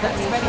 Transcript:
That's ready.